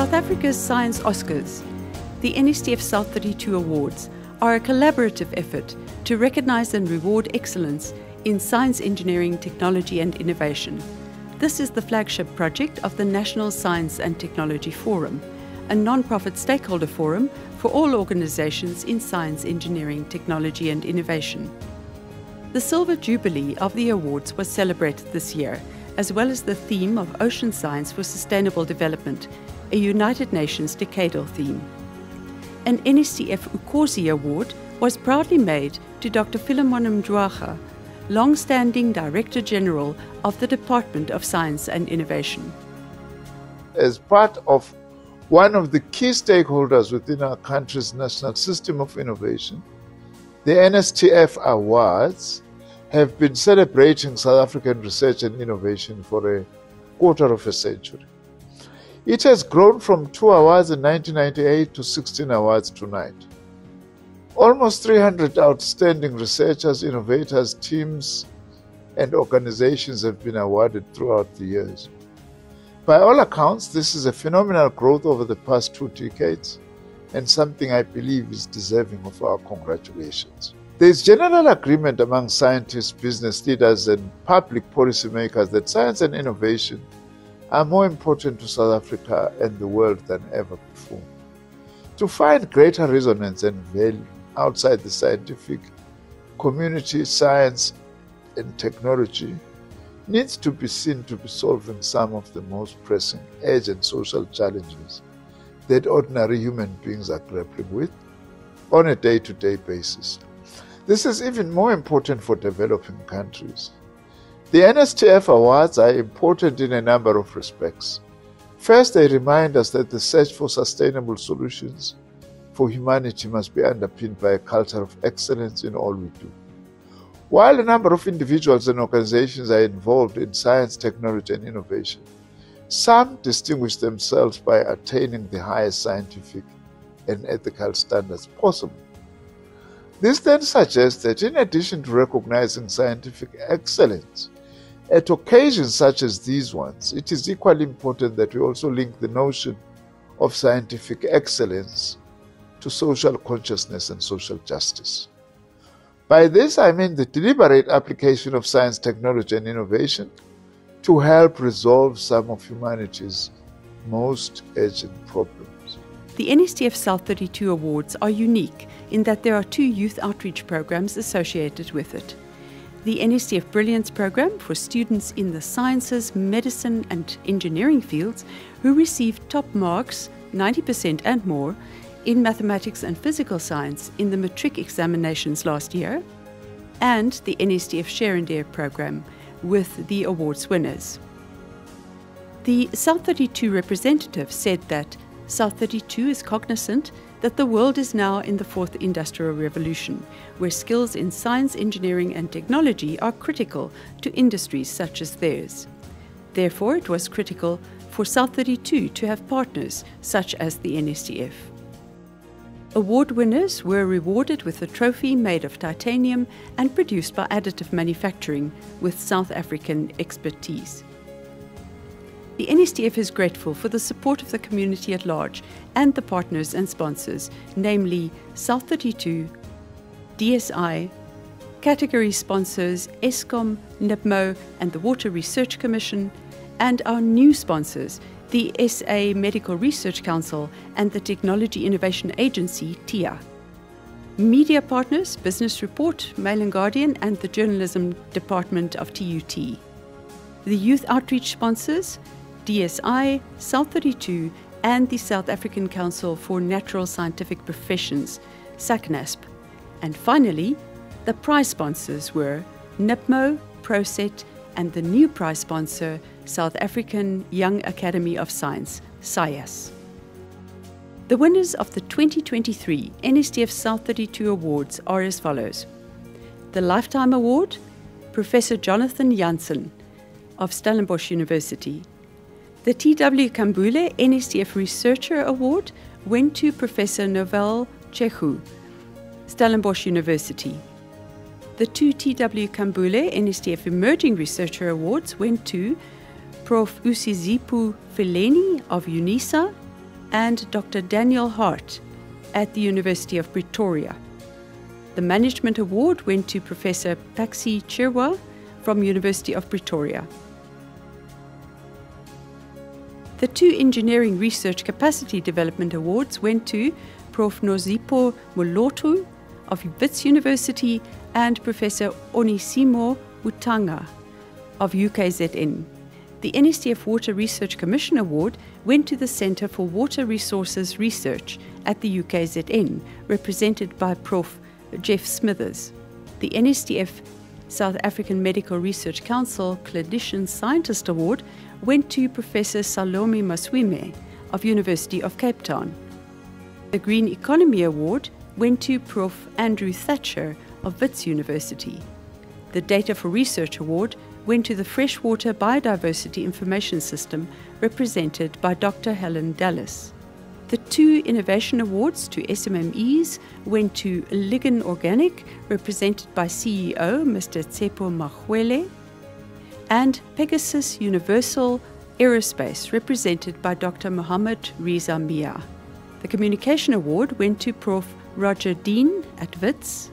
South Africa's Science Oscars, the NSTF South 32 Awards, are a collaborative effort to recognize and reward excellence in science, engineering, technology, and innovation. This is the flagship project of the National Science and Technology Forum, a non-profit stakeholder forum for all organizations in science, engineering, technology, and innovation. The Silver Jubilee of the awards was celebrated this year, as well as the theme of Ocean Science for Sustainable Development, a United Nations decadal theme. An NSTF Ukhozi Award was proudly made to Dr. Philemon Mjwara, long-standing Director General of the Department of Science and Innovation. As part of one of the key stakeholders within our country's national system of innovation, the NSTF Awards have been celebrating South African research and innovation for a quarter of a century. It has grown from two awards in 1998 to 16 awards tonight. Almost 300 outstanding researchers, innovators, teams, and organizations have been awarded throughout the years. By all accounts, this is a phenomenal growth over the past two decades and something I believe is deserving of our congratulations. There is general agreement among scientists, business leaders, and public policymakers that science and innovation are more important to South Africa and the world than ever before. To find greater resonance and value outside the scientific community, science and technology needs to be seen to be solving some of the most pressing, urgent social challenges that ordinary human beings are grappling with on a day to day basis. This is even more important for developing countries. The NSTF Awards are important in a number of respects. First, they remind us that the search for sustainable solutions for humanity must be underpinned by a culture of excellence in all we do. While a number of individuals and organizations are involved in science, technology, and innovation, some distinguish themselves by attaining the highest scientific and ethical standards possible. This then suggests that in addition to recognizing scientific excellence, at occasions such as these ones, it is equally important that we also link the notion of scientific excellence to social consciousness and social justice. By this, I mean the deliberate application of science, technology, and innovation to help resolve some of humanity's most urgent problems. The NSTF South 32 Awards are unique in that there are two youth outreach programs associated with it. The NSTF Brilliance Program for students in the sciences, medicine, and engineering fields who receive top marks, 90% and more, in mathematics and physical science in the matric examinations last year, and the NSTF Share and Dare program with the awards winners. The South 32 representative said that South 32 is cognizant that the world is now in the fourth industrial revolution, where skills in science, engineering, and technology are critical to industries such as theirs. Therefore, it was critical for South 32 to have partners such as the NSTF. Award winners were rewarded with a trophy made of titanium and produced by additive manufacturing with South African expertise. The NSTF is grateful for the support of the community at large and the partners and sponsors, namely South 32, DSI, category sponsors Eskom, NIPMO, and the Water Research Commission, and our new sponsors, the SA Medical Research Council, and the Technology Innovation Agency, TIA. Media partners, Business Report, Mail and Guardian, and the Journalism Department of TUT. The youth outreach sponsors, DSI, South 32, and the South African Council for Natural Scientific Professions, SACNASP. And finally, the prize sponsors were NIPMO, ProSet, and the new prize sponsor, South African Young Academy of Science, SAYAS. The winners of the 2023 NSTF South 32 Awards are as follows. The Lifetime Award, Professor Jonathan Jansen of Stellenbosch University. The T.W. Kambule NSTF Researcher Award went to Professor Novel Chegou, Stellenbosch University. The two T.W. Kambule NSTF Emerging Researcher Awards went to Prof. Usisipho Feleni of UNISA and Dr. Daniel Hart at the University of Pretoria. The Management Award went to Professor Paxie Chirwa from University of Pretoria. The two Engineering Research Capacity Development Awards went to Prof. Nosipho Moloto of Wits University and Professor Onisimo Mutanga of UKZN. The NSTF Water Research Commission Award went to the Centre for Water Resources Research at the UKZN, represented by Prof. Jeff Smithers. The NSTF South African Medical Research Council Clinician Scientist Award went to Professor Salome Maswime of University of Cape Town. The Green Economy Award went to Prof. Andrew Thatcher of Wits University. The Data for Research Award went to the Freshwater Biodiversity Information System, represented by Dr. Helen Dallas. The two Innovation Awards to SMMEs went to Ligon Organic, represented by CEO Mr. Tsepo Magwele, and Pegasus Universal Aerospace, represented by Dr. Mohammed Riza Mia. The Communication Award went to Prof. Roger Deane at WITS.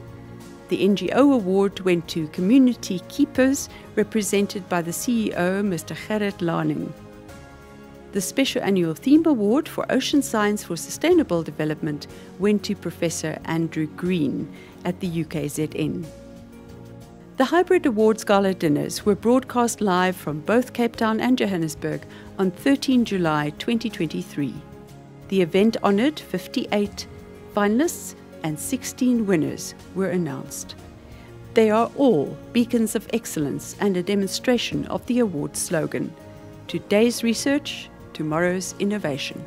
The NGO award went to Community Keepers, represented by the CEO, Mr. Gerrit Laning. The Special Annual Theme Award for Ocean Science for Sustainable Development went to Professor Andrew Green at the UKZN. The Hybrid Awards Gala dinners were broadcast live from both Cape Town and Johannesburg on 13 July 2023. The event honoured 58 finalists and 16 winners were announced. They are all beacons of excellence and a demonstration of the award slogan Today's research, tomorrow's innovation.